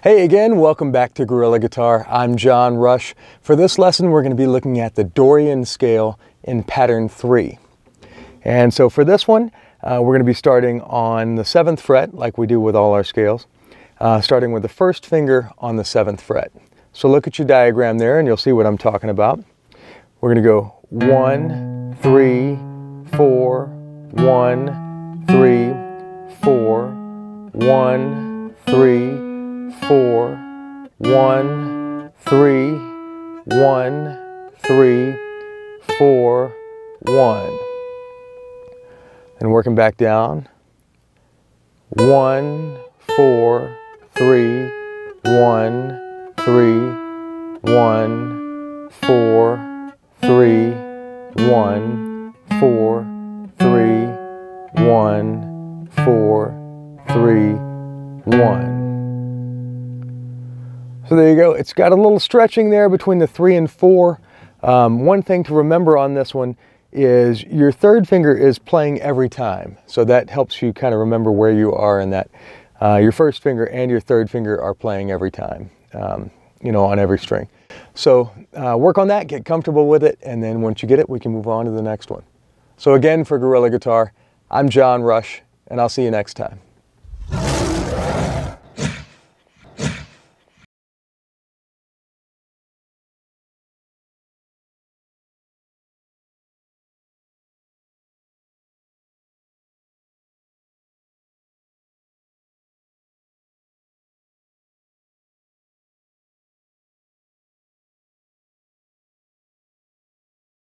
Hey again, welcome back to Gorilla Guitar. I'm John Rush. For this lesson, we're going to be looking at the Dorian scale in pattern 3. And so for this one, uh, we're going to be starting on the 7th fret, like we do with all our scales, uh, starting with the first finger on the 7th fret. So look at your diagram there and you'll see what I'm talking about. We're going to go 1, 3, 4, 1, 3, 4, 1, 3, four, one, three, one, three, four, one. And working back down. One, four, three, one, three, one, four, three, one, four, three, one, four, three, one. So there you go. It's got a little stretching there between the three and four. Um, one thing to remember on this one is your third finger is playing every time. So that helps you kind of remember where you are in that. Uh, your first finger and your third finger are playing every time, um, you know, on every string. So uh, work on that, get comfortable with it, and then once you get it, we can move on to the next one. So again, for Gorilla Guitar, I'm John Rush, and I'll see you next time.